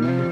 Say